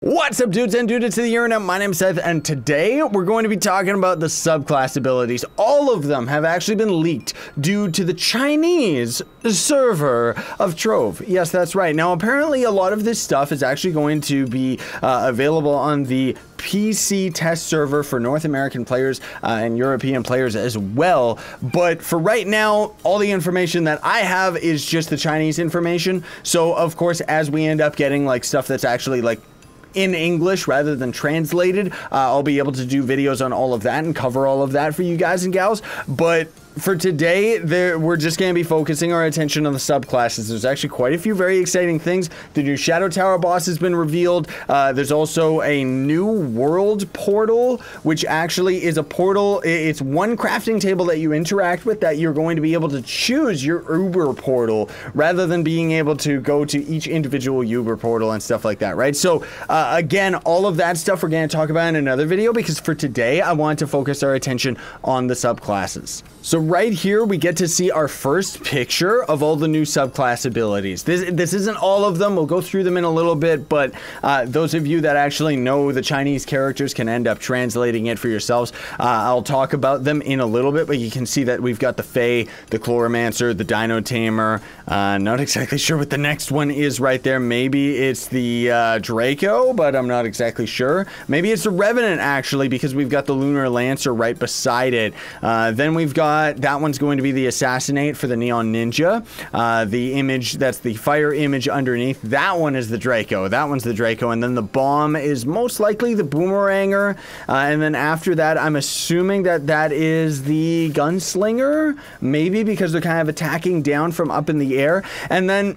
What's up dudes and dudes to the internet, my name's Seth and today we're going to be talking about the subclass abilities. All of them have actually been leaked due to the Chinese server of Trove. Yes, that's right. Now apparently a lot of this stuff is actually going to be uh, available on the PC test server for North American players uh, and European players as well. But for right now, all the information that I have is just the Chinese information. So of course, as we end up getting like stuff that's actually like in English rather than translated. Uh, I'll be able to do videos on all of that and cover all of that for you guys and gals. But for today, there, we're just going to be focusing our attention on the subclasses. There's actually quite a few very exciting things. The new Shadow Tower boss has been revealed. Uh, there's also a new world portal, which actually is a portal. It's one crafting table that you interact with that you're going to be able to choose your Uber portal rather than being able to go to each individual Uber portal and stuff like that, right? So, uh, again, all of that stuff we're going to talk about in another video because for today, I want to focus our attention on the subclasses. So right here, we get to see our first picture of all the new subclass abilities. This, this isn't all of them. We'll go through them in a little bit, but uh, those of you that actually know the Chinese characters can end up translating it for yourselves. Uh, I'll talk about them in a little bit, but you can see that we've got the Fae, the Chloromancer, the Dino Tamer. Uh, not exactly sure what the next one is right there. Maybe it's the uh, Draco, but I'm not exactly sure. Maybe it's the Revenant, actually, because we've got the Lunar Lancer right beside it. Uh, then we've got that one's going to be the Assassinate for the Neon Ninja. Uh, the image, that's the fire image underneath. That one is the Draco. That one's the Draco. And then the bomb is most likely the Boomeranger. Uh, and then after that, I'm assuming that that is the Gunslinger. Maybe because they're kind of attacking down from up in the air. And then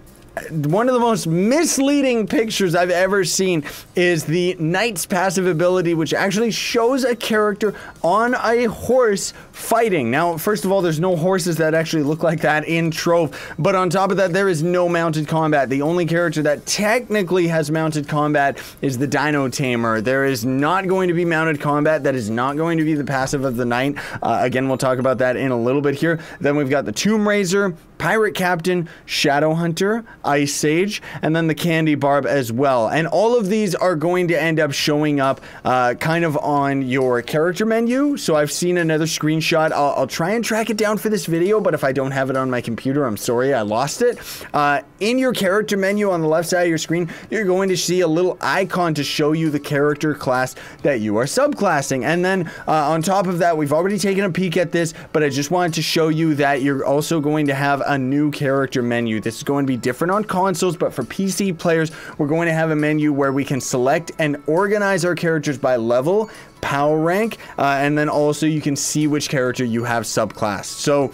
one of the most misleading pictures I've ever seen is the Knight's passive ability, which actually shows a character on a horse fighting. Now, first of all, there's no horses that actually look like that in Trove, but on top of that, there is no mounted combat. The only character that technically has mounted combat is the Dino Tamer. There is not going to be mounted combat. That is not going to be the passive of the Knight. Uh, again, we'll talk about that in a little bit here. Then we've got the Tomb Raiser, Pirate Captain, Shadow Hunter, Ice Sage, and then the Candy Barb as well. And all of these are going to end up showing up uh, kind of on your character menu. So I've seen another screenshot. I'll, I'll, try and track it down for this video, but if I don't have it on my computer, I'm sorry, I lost it. Uh, in your character menu on the left side of your screen, you're going to see a little icon to show you the character class that you are subclassing. And then uh, on top of that, we've already taken a peek at this, but I just wanted to show you that you're also going to have a new character menu. This is going to be different on consoles, but for PC players, we're going to have a menu where we can select and organize our characters by level, power rank, uh, and then also you can see which character you have subclassed. So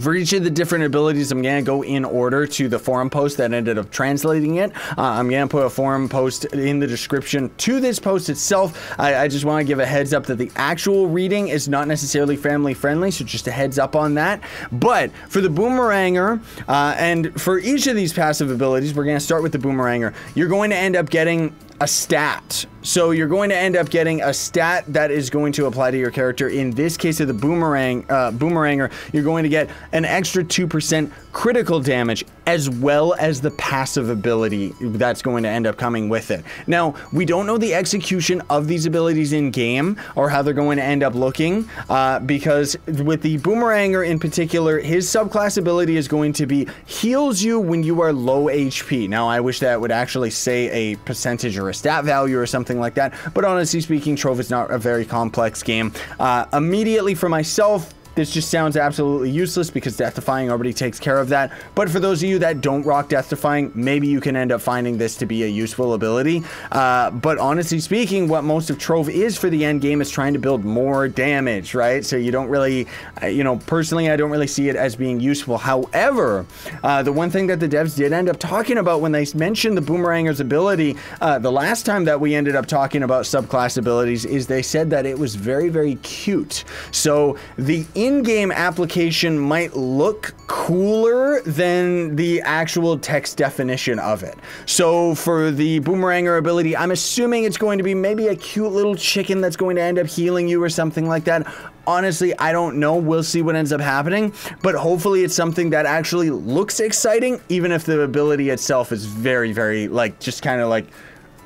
for each of the different abilities, I'm going to go in order to the forum post that ended up translating it. Uh, I'm going to put a forum post in the description to this post itself. I, I just want to give a heads up that the actual reading is not necessarily family friendly, so just a heads up on that. But for the Boomeranger, uh, and for each of these passive abilities, we're going to start with the Boomeranger. You're going to end up getting a stat. So you're going to end up getting a stat that is going to apply to your character. In this case of the boomerang, uh, boomeranger, you're going to get an extra 2% critical damage as well as the passive ability that's going to end up coming with it. Now, we don't know the execution of these abilities in game or how they're going to end up looking uh, because with the boomeranger in particular, his subclass ability is going to be heals you when you are low HP. Now, I wish that would actually say a percentage or a stat value or something like that. But honestly speaking, Trove is not a very complex game. Uh, immediately for myself, this just sounds absolutely useless because Death Defying already takes care of that. But for those of you that don't rock Death Defying, maybe you can end up finding this to be a useful ability. Uh, but honestly speaking, what most of Trove is for the end game is trying to build more damage, right? So you don't really, uh, you know, personally, I don't really see it as being useful. However, uh, the one thing that the devs did end up talking about when they mentioned the Boomeranger's ability, uh, the last time that we ended up talking about subclass abilities is they said that it was very, very cute. So the in-game application might look cooler than the actual text definition of it. So for the boomeranger ability, I'm assuming it's going to be maybe a cute little chicken that's going to end up healing you or something like that. Honestly, I don't know. We'll see what ends up happening, but hopefully it's something that actually looks exciting, even if the ability itself is very, very, like, just kind of like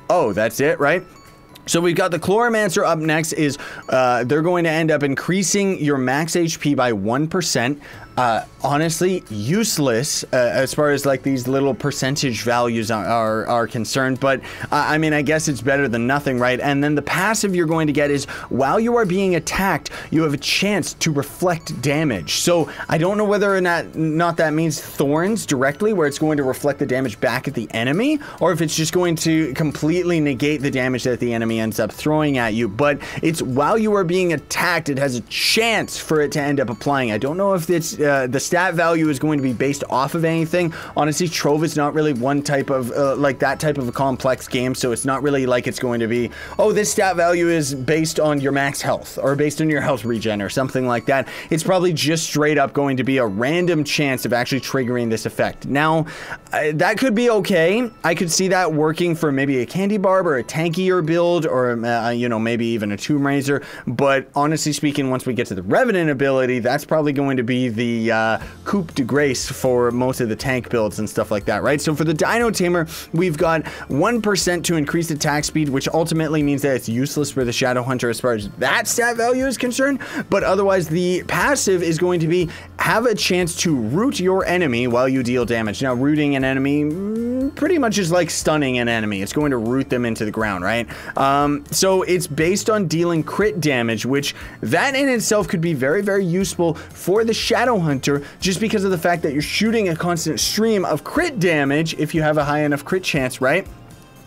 oh, that's it, right? So we've got the Chloromancer up next is uh, they're going to end up increasing your max HP by 1%. Uh, honestly, useless uh, as far as like these little percentage values are, are, are concerned. But uh, I mean, I guess it's better than nothing, right? And then the passive you're going to get is while you are being attacked, you have a chance to reflect damage. So I don't know whether or not, not that means thorns directly, where it's going to reflect the damage back at the enemy, or if it's just going to completely negate the damage that the enemy ends up throwing at you. But it's while you are being attacked, it has a chance for it to end up applying. I don't know if it's uh, the stat value is going to be based off of anything. Honestly, Trove is not really one type of uh, like that type of a complex game, so it's not really like it's going to be, oh, this stat value is based on your max health or based on your health regen or something like that. It's probably just straight up going to be a random chance of actually triggering this effect. Now, uh, that could be okay. I could see that working for maybe a Candy Barb or a tankier build or, uh, you know, maybe even a Tomb Raiser. But honestly speaking, once we get to the Revenant ability, that's probably going to be the the uh, de grace for most of the tank builds and stuff like that, right? So for the Dino Tamer, we've got 1% to increase attack speed, which ultimately means that it's useless for the Shadow Hunter as far as that stat value is concerned. But otherwise, the passive is going to be have a chance to root your enemy while you deal damage. Now, rooting an enemy mm, pretty much is like stunning an enemy. It's going to root them into the ground, right? Um, so it's based on dealing crit damage, which that in itself could be very, very useful for the Shadow Hunter just because of the fact that you're shooting a constant stream of crit damage if you have a high enough crit chance, right?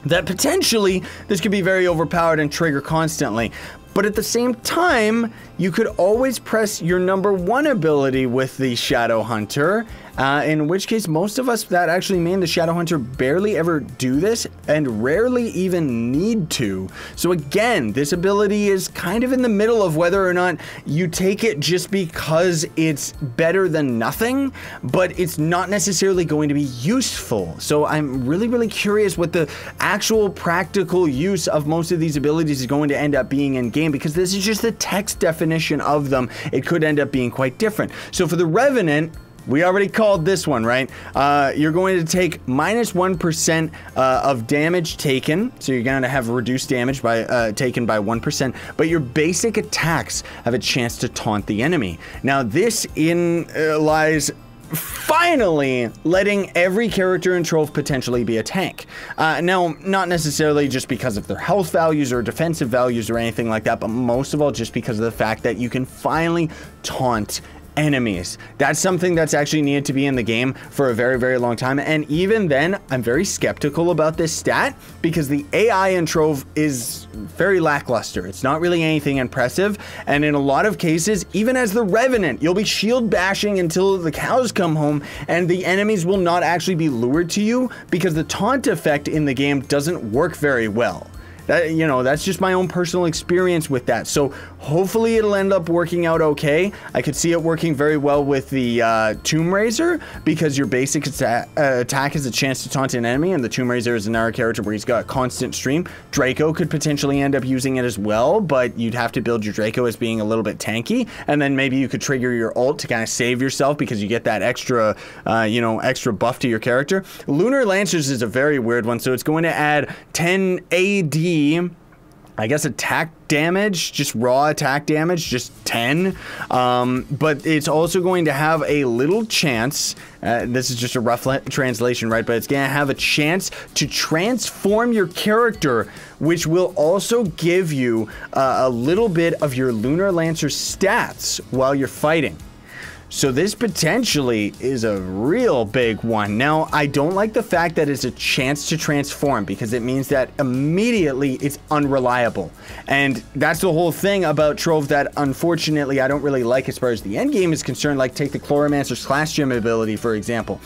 That potentially this could be very overpowered and trigger constantly. But at the same time, you could always press your number one ability with the Shadow Hunter uh, in which case most of us that actually main the Shadow Hunter barely ever do this and rarely even need to. So again, this ability is kind of in the middle of whether or not you take it just because it's better than nothing, but it's not necessarily going to be useful. So I'm really, really curious what the actual practical use of most of these abilities is going to end up being in game because this is just the text definition of them. It could end up being quite different. So for the Revenant, we already called this one, right? Uh, you're going to take minus 1 uh, of damage taken. So you're going to have reduced damage by uh, taken by 1%. But your basic attacks have a chance to taunt the enemy. Now, this in uh, lies finally letting every character in Trove potentially be a tank. Uh, now, not necessarily just because of their health values or defensive values or anything like that, but most of all just because of the fact that you can finally taunt enemies. That's something that's actually needed to be in the game for a very, very long time. And even then, I'm very skeptical about this stat because the AI in Trove is very lackluster. It's not really anything impressive. And in a lot of cases, even as the Revenant, you'll be shield bashing until the cows come home and the enemies will not actually be lured to you because the taunt effect in the game doesn't work very well. That, you know, that's just my own personal experience with that. So hopefully it'll end up working out okay. I could see it working very well with the uh, Tomb Raiser because your basic atta uh, attack is a chance to taunt an enemy, and the Tomb Raiser is another character where he's got a constant stream. Draco could potentially end up using it as well, but you'd have to build your Draco as being a little bit tanky, and then maybe you could trigger your ult to kind of save yourself because you get that extra, uh, you know, extra buff to your character. Lunar Lancers is a very weird one, so it's going to add 10 AD I guess attack damage, just raw attack damage, just 10. Um, but it's also going to have a little chance, uh, this is just a rough translation, right? But it's going to have a chance to transform your character, which will also give you uh, a little bit of your Lunar Lancer stats while you're fighting. So this potentially is a real big one. Now, I don't like the fact that it's a chance to transform because it means that immediately it's unreliable. And that's the whole thing about Trove that unfortunately I don't really like as far as the end game is concerned. Like take the Chloromancer's Class Gem ability, for example.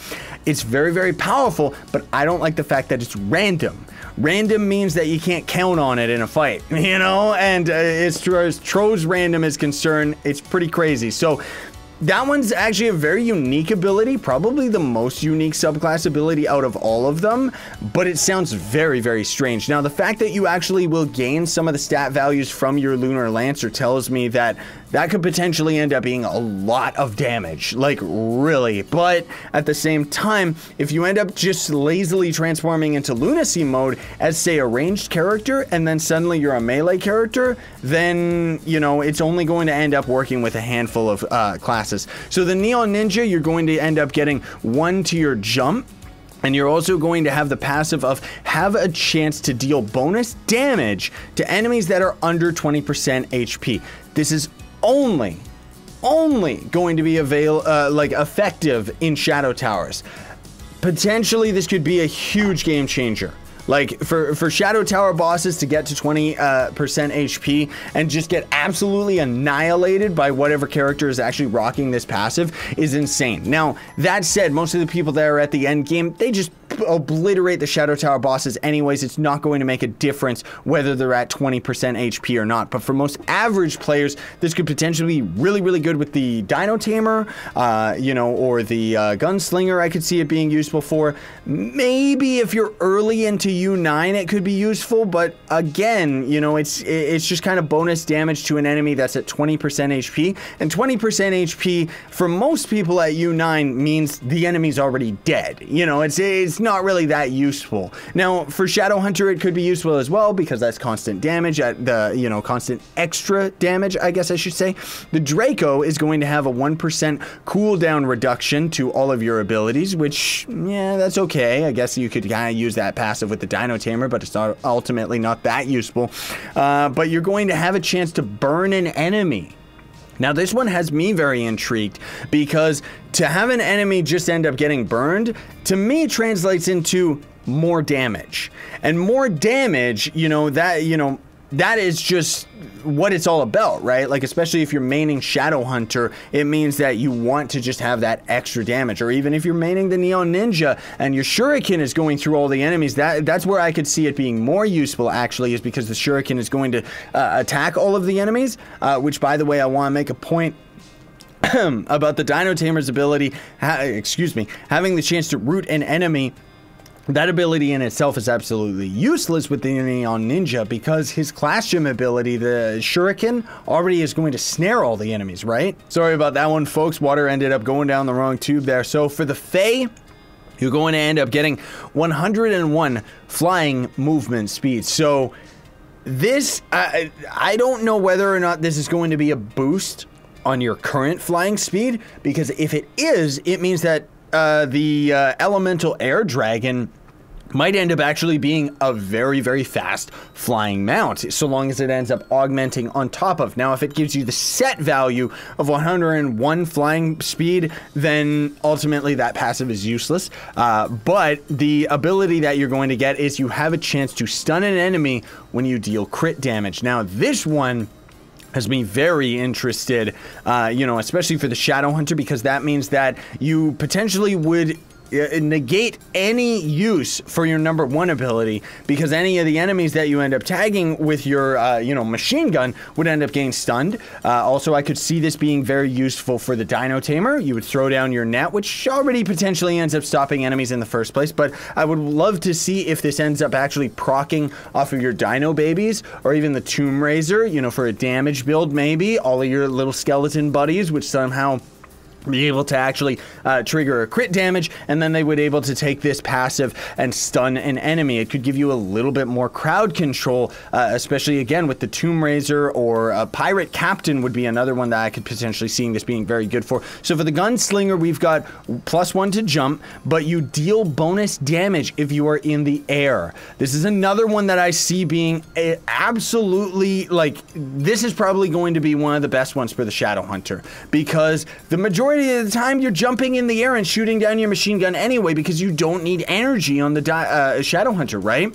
It's very, very powerful, but I don't like the fact that it's random. Random means that you can't count on it in a fight, you know? And uh, as far as Trove's random is concerned, it's pretty crazy. So that one's actually a very unique ability, probably the most unique subclass ability out of all of them, but it sounds very, very strange. Now, the fact that you actually will gain some of the stat values from your Lunar Lancer tells me that that could potentially end up being a lot of damage, like really. But at the same time, if you end up just lazily transforming into lunacy mode as, say, a ranged character, and then suddenly you're a melee character, then, you know, it's only going to end up working with a handful of uh, classes. So the Neon Ninja, you're going to end up getting one to your jump, and you're also going to have the passive of have a chance to deal bonus damage to enemies that are under 20% HP. This is only, only going to be avail uh, like effective in Shadow Towers. Potentially, this could be a huge game changer. Like for for Shadow Tower bosses to get to 20% uh, HP and just get absolutely annihilated by whatever character is actually rocking this passive is insane. Now that said, most of the people that are at the end game they just obliterate the Shadow Tower bosses anyways. It's not going to make a difference whether they're at 20% HP or not. But for most average players, this could potentially be really, really good with the Dino Tamer, uh, you know, or the uh, Gunslinger. I could see it being useful for. Maybe if you're early into U9, it could be useful. But again, you know, it's it's just kind of bonus damage to an enemy that's at 20% HP. And 20% HP for most people at U9 means the enemy's already dead. You know, it's it's not really that useful. Now, for Shadow Hunter, it could be useful as well because that's constant damage at the, you know, constant extra damage, I guess I should say. The Draco is going to have a 1% cooldown reduction to all of your abilities, which, yeah, that's okay. I guess you could kind of use that passive with the Dino Tamer, but it's not ultimately not that useful. Uh, but you're going to have a chance to burn an enemy. Now, this one has me very intrigued because to have an enemy just end up getting burned, to me translates into more damage. And more damage, you know, that, you know, that is just what it's all about, right? Like, especially if you're maining Shadow Hunter, it means that you want to just have that extra damage. Or even if you're maining the Neon Ninja and your Shuriken is going through all the enemies, that that's where I could see it being more useful, actually, is because the Shuriken is going to uh, attack all of the enemies, uh, which, by the way, I want to make a point about the Dino Tamer's ability, excuse me, having the chance to root an enemy that ability in itself is absolutely useless with the Neon Ninja because his class gem ability, the Shuriken, already is going to snare all the enemies, right? Sorry about that one, folks. Water ended up going down the wrong tube there. So for the Fae, you're going to end up getting 101 flying movement speed. So this, I, I don't know whether or not this is going to be a boost on your current flying speed because if it is, it means that uh, the uh, elemental air dragon might end up actually being a very, very fast flying mount, so long as it ends up augmenting on top of. Now, if it gives you the set value of 101 flying speed, then ultimately that passive is useless. Uh, but the ability that you're going to get is you have a chance to stun an enemy when you deal crit damage. Now, this one has me very interested, uh, you know, especially for the Shadow Hunter, because that means that you potentially would negate any use for your number one ability because any of the enemies that you end up tagging with your uh, you know machine gun would end up getting stunned. Uh, also, I could see this being very useful for the Dino Tamer. You would throw down your net, which already potentially ends up stopping enemies in the first place. But I would love to see if this ends up actually procking off of your Dino babies or even the Tomb Raiser. You know, for a damage build, maybe all of your little skeleton buddies, which somehow be able to actually uh, trigger a crit damage, and then they would able to take this passive and stun an enemy. It could give you a little bit more crowd control, uh, especially again with the Tomb Raiser or a Pirate Captain would be another one that I could potentially seeing this being very good for. So for the Gunslinger, we've got plus one to jump, but you deal bonus damage if you are in the air. This is another one that I see being absolutely like this is probably going to be one of the best ones for the Shadow Hunter because the majority majority of the time you're jumping in the air and shooting down your machine gun anyway because you don't need energy on the uh, Shadow Hunter, right?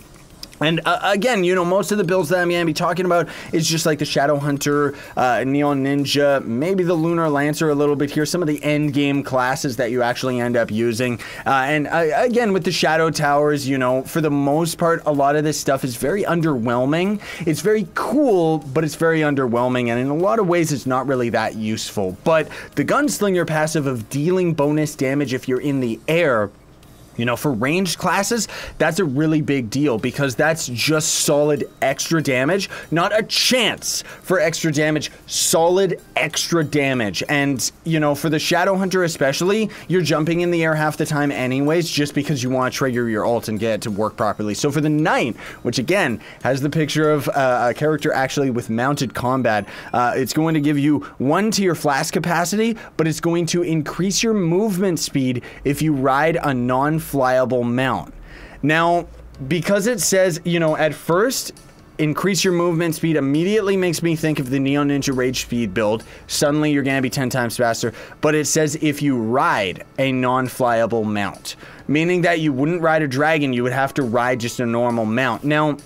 And uh, again, you know, most of the builds that I'm going to be talking about is just like the Shadow Hunter, uh, Neon Ninja, maybe the Lunar Lancer a little bit here, some of the end game classes that you actually end up using. Uh, and uh, again, with the Shadow Towers, you know, for the most part, a lot of this stuff is very underwhelming. It's very cool, but it's very underwhelming. And in a lot of ways, it's not really that useful. But the Gunslinger passive of dealing bonus damage if you're in the air you know, for ranged classes, that's a really big deal because that's just solid extra damage, not a chance for extra damage, solid extra damage. And, you know, for the Shadow Hunter especially, you're jumping in the air half the time anyways, just because you want to trigger your ult and get it to work properly. So for the Knight, which again has the picture of uh, a character actually with mounted combat, uh, it's going to give you one to your flask capacity, but it's going to increase your movement speed if you ride a non flyable mount. Now, because it says, you know, at first, increase your movement speed immediately makes me think of the Neon Ninja Rage Speed build. Suddenly you're going to be 10 times faster. But it says if you ride a non flyable mount, meaning that you wouldn't ride a dragon, you would have to ride just a normal mount. Now,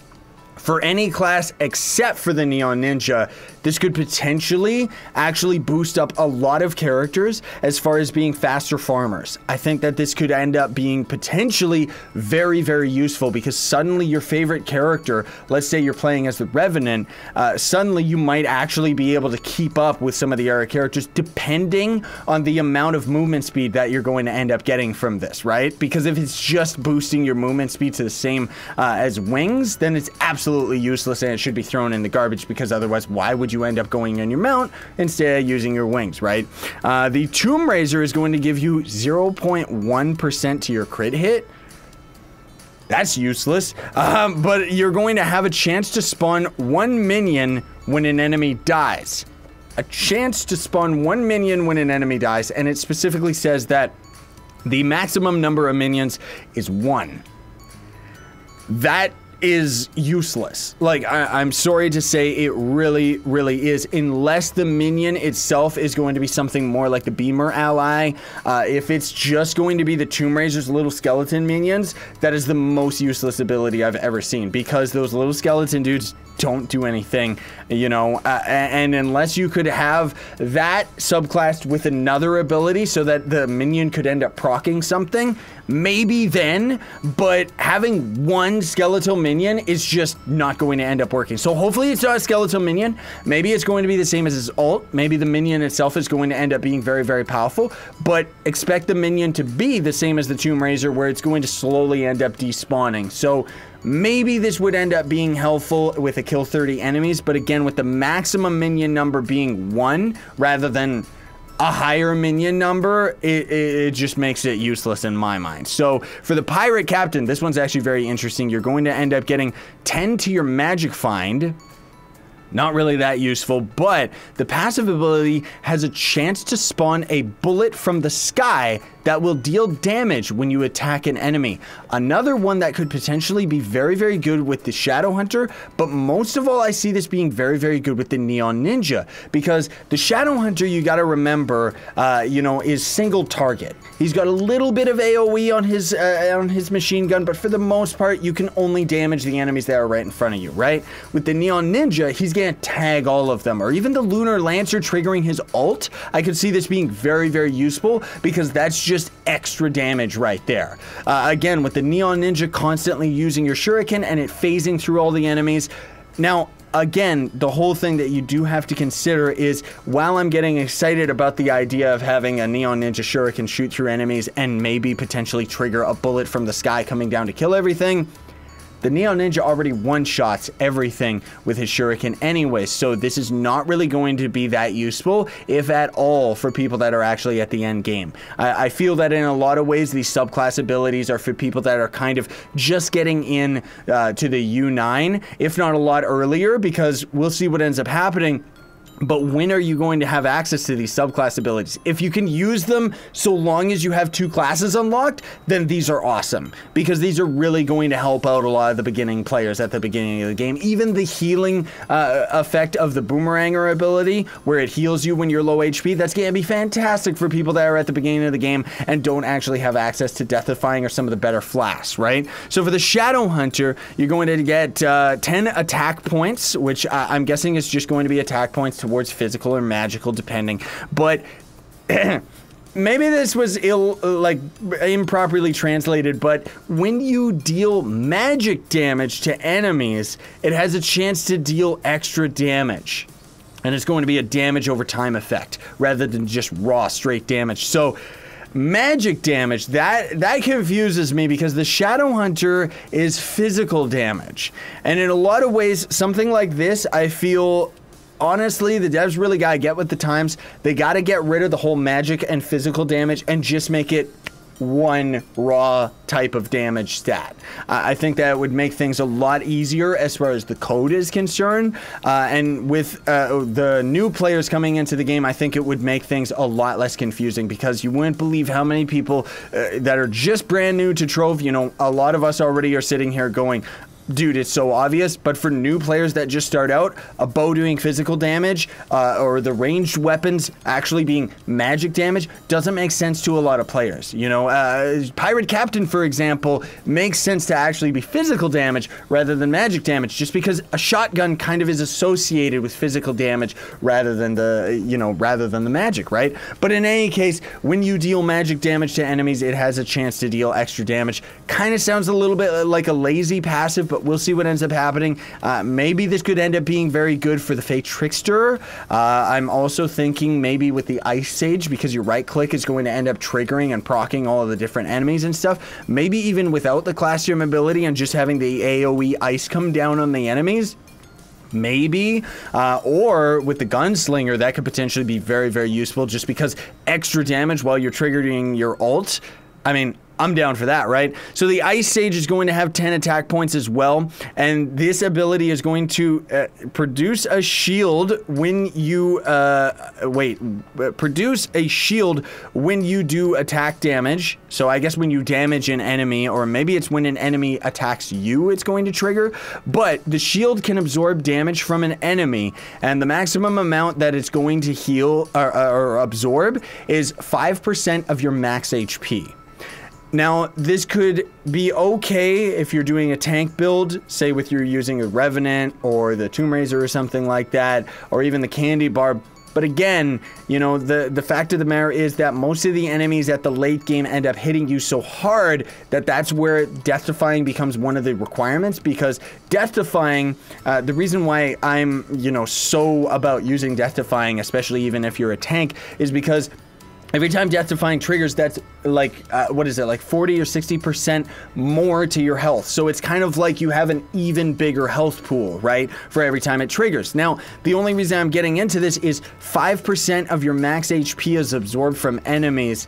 for any class except for the Neon Ninja, this could potentially actually boost up a lot of characters as far as being faster farmers. I think that this could end up being potentially very, very useful because suddenly your favorite character, let's say you're playing as the Revenant, uh, suddenly you might actually be able to keep up with some of the other characters depending on the amount of movement speed that you're going to end up getting from this, right? Because if it's just boosting your movement speed to the same uh, as wings, then it's absolutely useless and it should be thrown in the garbage because otherwise, why would you? you end up going on your mount instead of using your wings, right? Uh, the Tomb Raiser is going to give you 0.1% to your crit hit. That's useless. Um, but you're going to have a chance to spawn one minion when an enemy dies. A chance to spawn one minion when an enemy dies, and it specifically says that the maximum number of minions is one. That is useless. Like, I, am sorry to say it really, really is, unless the minion itself is going to be something more like the Beamer ally. Uh, if it's just going to be the Tomb Raiser's little skeleton minions, that is the most useless ability I've ever seen because those little skeleton dudes don't do anything, you know. Uh, and unless you could have that subclassed with another ability so that the minion could end up procking something, maybe then. But having one skeletal minion is just not going to end up working. So hopefully it's not a skeletal minion. Maybe it's going to be the same as his ult. Maybe the minion itself is going to end up being very, very powerful. But expect the minion to be the same as the Tomb Raiser, where it's going to slowly end up despawning. So Maybe this would end up being helpful with a kill 30 enemies, but again, with the maximum minion number being one rather than a higher minion number, it, it, just makes it useless in my mind. So for the pirate captain, this one's actually very interesting. You're going to end up getting 10 to your magic find. Not really that useful, but the passive ability has a chance to spawn a bullet from the sky that will deal damage when you attack an enemy. Another one that could potentially be very, very good with the Shadow Hunter, but most of all, I see this being very, very good with the Neon Ninja because the Shadow Hunter, you got to remember, uh, you know, is single target. He's got a little bit of AOE on his uh, on his machine gun, but for the most part, you can only damage the enemies that are right in front of you, right? With the Neon Ninja, he's gonna tag all of them, or even the Lunar Lancer triggering his ult. I could see this being very, very useful because that's just just extra damage right there. Uh, again, with the Neon Ninja constantly using your Shuriken and it phasing through all the enemies. Now, again, the whole thing that you do have to consider is while I'm getting excited about the idea of having a Neon Ninja Shuriken shoot through enemies and maybe potentially trigger a bullet from the sky coming down to kill everything, the Neon Ninja already one-shots everything with his shuriken anyway, so this is not really going to be that useful, if at all, for people that are actually at the end game. I, I feel that in a lot of ways, these subclass abilities are for people that are kind of just getting in uh, to the U9, if not a lot earlier, because we'll see what ends up happening but when are you going to have access to these subclass abilities? If you can use them so long as you have two classes unlocked, then these are awesome because these are really going to help out a lot of the beginning players at the beginning of the game. Even the healing uh, effect of the boomeranger ability, where it heals you when you're low HP, that's going to be fantastic for people that are at the beginning of the game and don't actually have access to death defying or some of the better flasks, right? So for the Shadow Hunter, you're going to get uh, 10 attack points, which I'm guessing is just going to be attack points towards physical or magical, depending. But maybe this was ill, uh, like improperly translated, but when you deal magic damage to enemies, it has a chance to deal extra damage. And it's going to be a damage over time effect rather than just raw straight damage. So magic damage that that confuses me because the shadow hunter is physical damage and in a lot of ways something like this i feel honestly, the devs really got to get with the times. They got to get rid of the whole magic and physical damage and just make it one raw type of damage stat. Uh, I think that would make things a lot easier as far as the code is concerned. Uh, and with uh, the new players coming into the game, I think it would make things a lot less confusing because you wouldn't believe how many people uh, that are just brand new to Trove, you know, a lot of us already are sitting here going, dude, it's so obvious. But for new players that just start out, a bow doing physical damage uh, or the ranged weapons actually being magic damage doesn't make sense to a lot of players. You know, uh, Pirate Captain, for example, makes sense to actually be physical damage rather than magic damage, just because a shotgun kind of is associated with physical damage rather than the, you know, rather than the magic, right? But in any case, when you deal magic damage to enemies, it has a chance to deal extra damage. Kind of sounds a little bit like a lazy passive, but we'll see what ends up happening. Uh, maybe this could end up being very good for the Fae Trickster. Uh, I'm also thinking maybe with the Ice Sage, because your right click is going to end up triggering and procking all of the different enemies and stuff. Maybe even without the Class Gem ability and just having the AoE Ice come down on the enemies maybe. Uh, or with the gunslinger, that could potentially be very, very useful just because extra damage while you're triggering your ult. I mean, I'm down for that, right? So the Ice Sage is going to have 10 attack points as well, and this ability is going to uh, produce a shield when you, uh, wait, uh, produce a shield when you do attack damage. So I guess when you damage an enemy, or maybe it's when an enemy attacks you, it's going to trigger. But the shield can absorb damage from an enemy, and the maximum amount that it's going to heal or, or absorb is 5% of your max HP. Now, this could be okay if you're doing a tank build, say with you're using a Revenant or the Tomb Raiser or something like that, or even the Candy Barb. But again, you know, the, the fact of the matter is that most of the enemies at the late game end up hitting you so hard that that's where death defying becomes one of the requirements because death defying, uh, the reason why I'm, you know, so about using death defying, especially even if you're a tank, is because Every time death defying triggers, that's like, uh, what is it, like 40 or 60% more to your health. So it's kind of like you have an even bigger health pool, right? For every time it triggers. Now, the only reason I'm getting into this is 5% of your max HP is absorbed from enemies.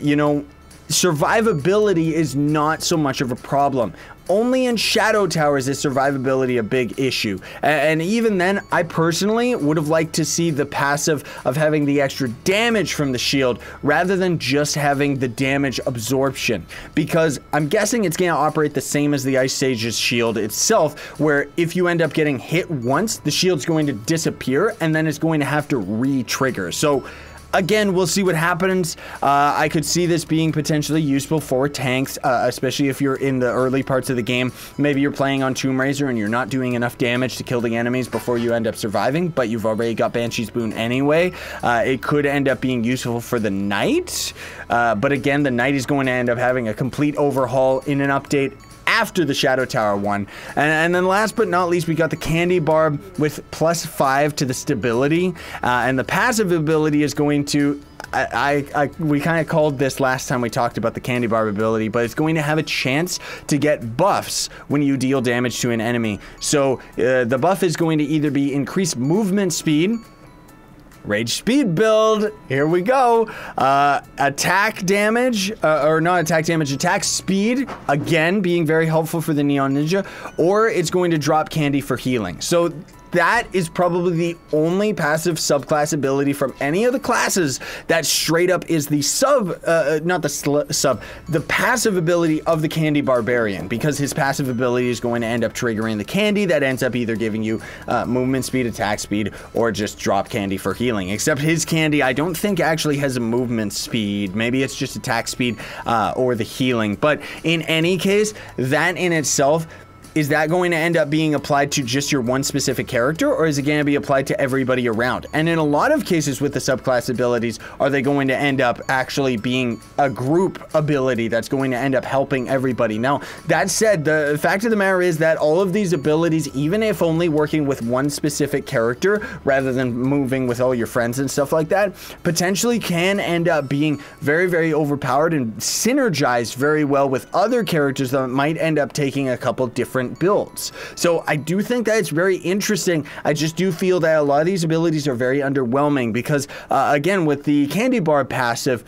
You know, survivability is not so much of a problem. Only in Shadow Towers is survivability a big issue. And even then, I personally would have liked to see the passive of having the extra damage from the shield rather than just having the damage absorption. Because I'm guessing it's going to operate the same as the Ice Sage's shield itself, where if you end up getting hit once, the shield's going to disappear and then it's going to have to re-trigger. So again, we'll see what happens. Uh, I could see this being potentially useful for tanks, uh, especially if you're in the early parts of the game. Maybe you're playing on Tomb Raiser and you're not doing enough damage to kill the enemies before you end up surviving, but you've already got Banshee's Boon anyway. Uh, it could end up being useful for the Knight, uh, but again, the Knight is going to end up having a complete overhaul in an update after the Shadow Tower one. And, and, then last but not least, we got the Candy Barb with plus five to the stability. Uh, and the passive ability is going to I, I, we kind of called this last time we talked about the candy barb ability, but it's going to have a chance to get buffs when you deal damage to an enemy. So uh, the buff is going to either be increased movement speed, Rage speed build. Here we go. Uh, attack damage, uh, or not attack damage, attack speed. Again, being very helpful for the Neon Ninja. Or it's going to drop candy for healing. So that is probably the only passive subclass ability from any of the classes that straight up is the sub, uh, uh not the sub, the passive ability of the Candy Barbarian, because his passive ability is going to end up triggering the candy that ends up either giving you uh, movement speed, attack speed, or just drop candy for healing. Except his candy, I don't think actually has a movement speed. Maybe it's just attack speed uh, or the healing. But in any case, that in itself is that going to end up being applied to just your one specific character or is it going to be applied to everybody around? And in a lot of cases with the subclass abilities, are they going to end up actually being a group ability that's going to end up helping everybody? Now, that said, the fact of the matter is that all of these abilities, even if only working with one specific character rather than moving with all your friends and stuff like that, potentially can end up being very, very overpowered and synergized very well with other characters that might end up taking a couple different different builds. So I do think that it's very interesting. I just do feel that a lot of these abilities are very underwhelming because, uh, again, with the Candy Barb passive,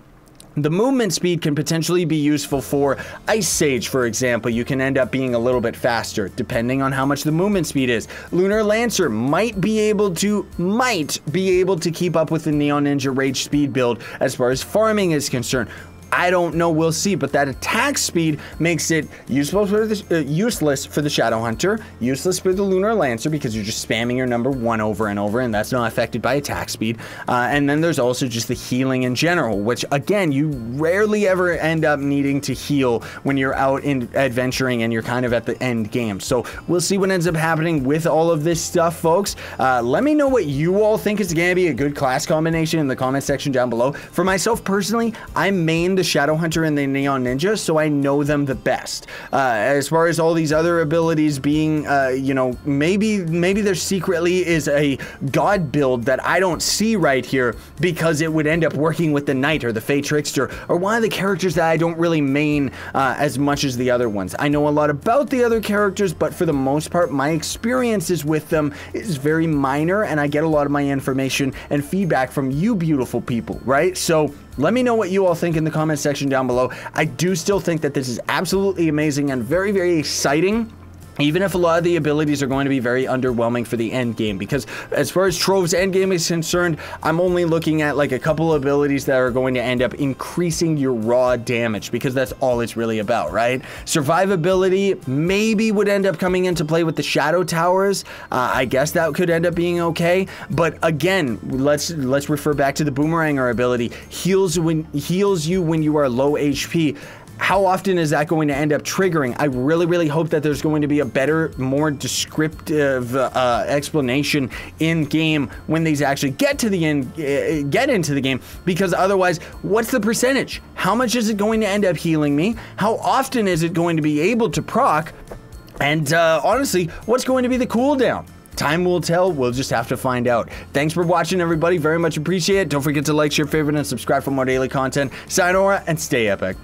the movement speed can potentially be useful for Ice Sage, for example. You can end up being a little bit faster, depending on how much the movement speed is. Lunar Lancer might be able to, might be able to keep up with the Neon Ninja Rage speed build as far as farming is concerned. I don't know. We'll see. But that attack speed makes it for the, uh, useless for the Shadow Hunter, useless for the Lunar Lancer because you're just spamming your number one over and over, and that's not affected by attack speed. Uh, and then there's also just the healing in general, which again, you rarely ever end up needing to heal when you're out in adventuring and you're kind of at the end game. So we'll see what ends up happening with all of this stuff, folks. Uh, let me know what you all think is going to be a good class combination in the comment section down below. For myself personally, I main the Shadow Hunter and the Neon Ninja, so I know them the best. Uh, as far as all these other abilities being, uh, you know, maybe maybe there secretly is a god build that I don't see right here because it would end up working with the Knight or the Fae Trickster or one of the characters that I don't really main uh, as much as the other ones. I know a lot about the other characters, but for the most part, my experiences with them is very minor, and I get a lot of my information and feedback from you beautiful people, right? So let me know what you all think in the comment section down below. I do still think that this is absolutely amazing and very, very exciting even if a lot of the abilities are going to be very underwhelming for the end game because as far as Trove's end game is concerned I'm only looking at like a couple abilities that are going to end up increasing your raw damage because that's all it's really about right? Survivability maybe would end up coming into play with the shadow towers. Uh, I guess that could end up being okay. But again let's let's refer back to the boomeranger ability. Heals when heals you when you are low HP how often is that going to end up triggering? I really, really hope that there's going to be a better, more descriptive uh, explanation in game when these actually get to the end, uh, get into the game, because otherwise, what's the percentage? How much is it going to end up healing me? How often is it going to be able to proc? And uh, honestly, what's going to be the cooldown? Time will tell. We'll just have to find out. Thanks for watching, everybody. Very much appreciate it. Don't forget to like, share, favorite, and subscribe for more daily content. Sayonara and stay epic.